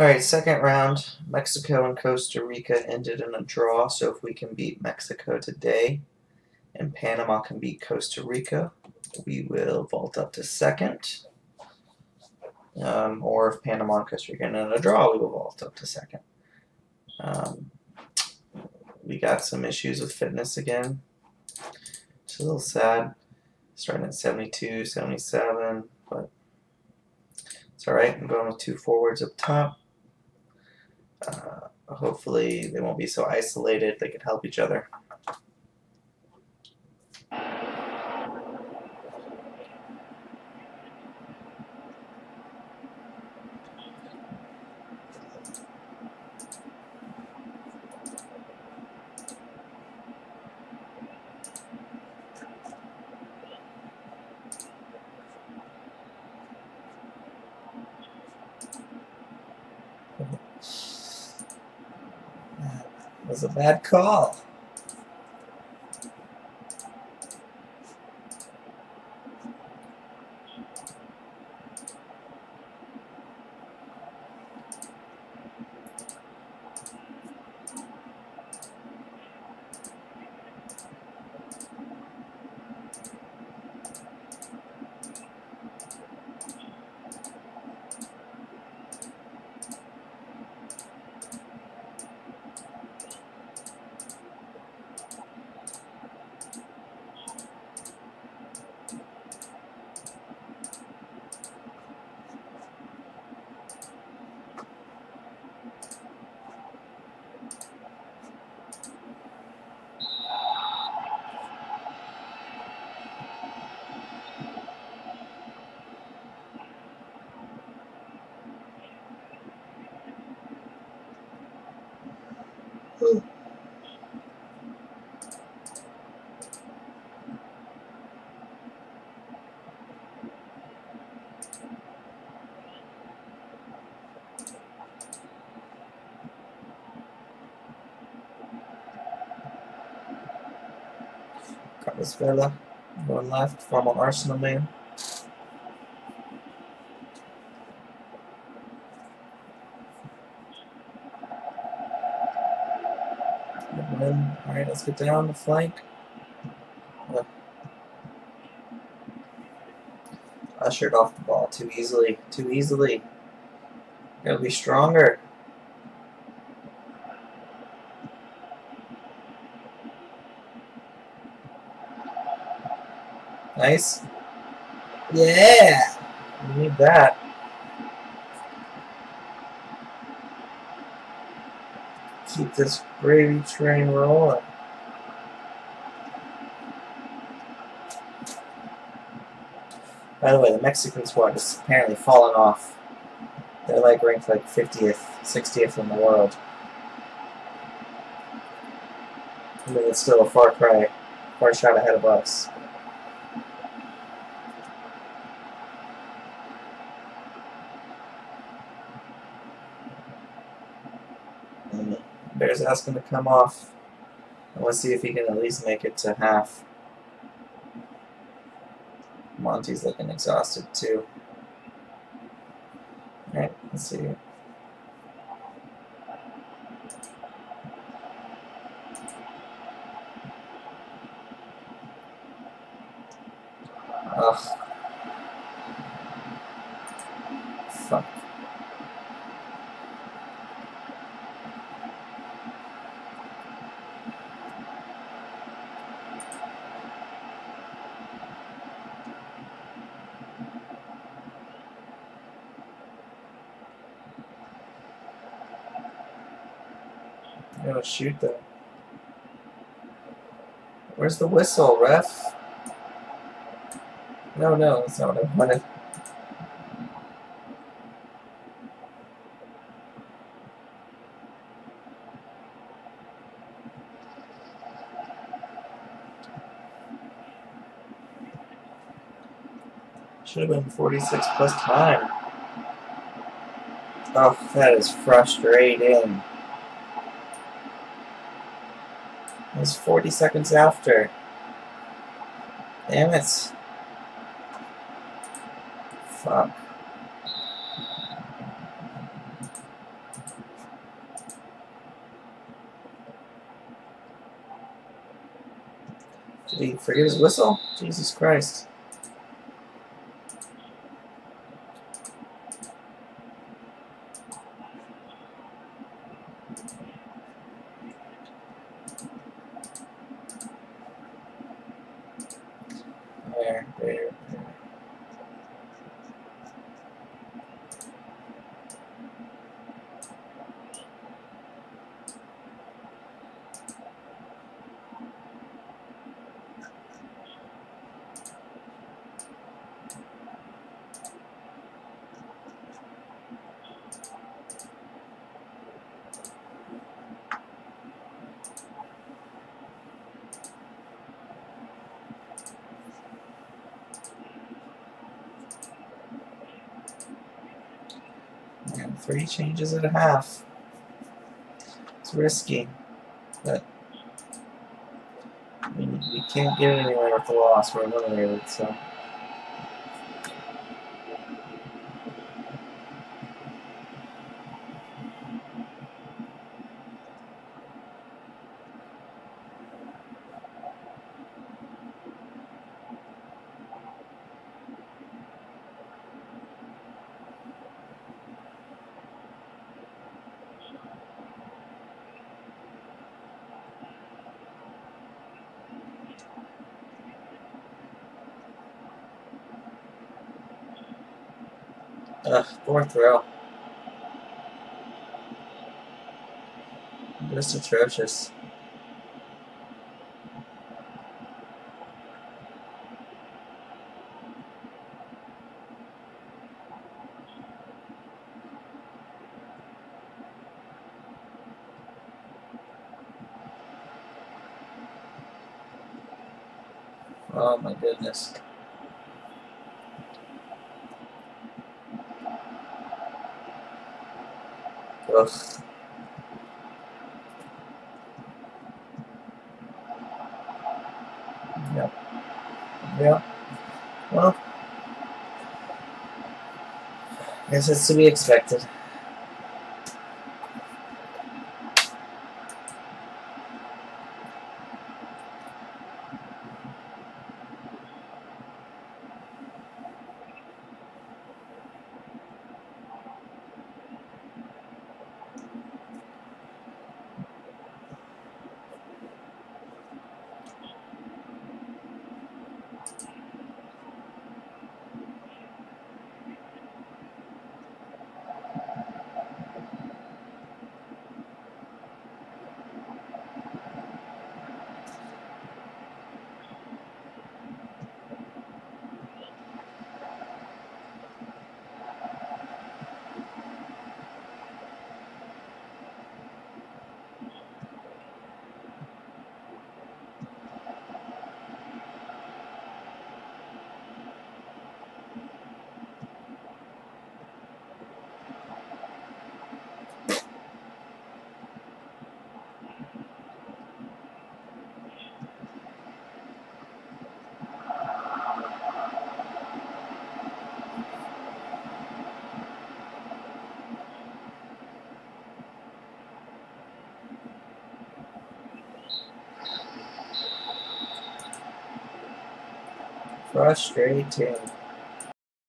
Alright, second round. Mexico and Costa Rica ended in a draw, so if we can beat Mexico today and Panama can beat Costa Rica, we will vault up to second. Um, or if Panama and Costa Rica end in a draw, we will vault up to second. Um, we got some issues with fitness again. It's a little sad. Starting at 72, 77, but it's alright. I'm going with two forwards up top. Uh, hopefully they won't be so isolated. They can help each other. That was a bad call. Carlos Vela going left, former Arsenal man. Alright, let's get down the flank. Ushered off the ball too easily. Too easily. Gotta be stronger. Nice. Yeah! We need that. Keep this gravy train rolling. By the way, the Mexican squad is apparently fallen off. They're like ranked like 50th, 60th in the world. I mean, it's still a far cry, far shot ahead of us. And Bears asking to come off. Want to see if he can at least make it to half. Monty's looking exhausted too. Alright, let's see. Ugh. Fuck. I gotta shoot them. Where's the whistle, ref? No, no, that's not what I wanted. Should have been 46 plus time. Oh, that is frustrating. It was 40 seconds after. Damn it. Fuck. Did he forget his whistle? Jesus Christ. Three changes and a half. It's risky, but we, we can't get anywhere with the loss. We're eliminated, so. Ugh, fourth row. Just atrocious. Oh my goodness. Ugh. Yep. Yep. Well, guess it's to be expected. Frustrating.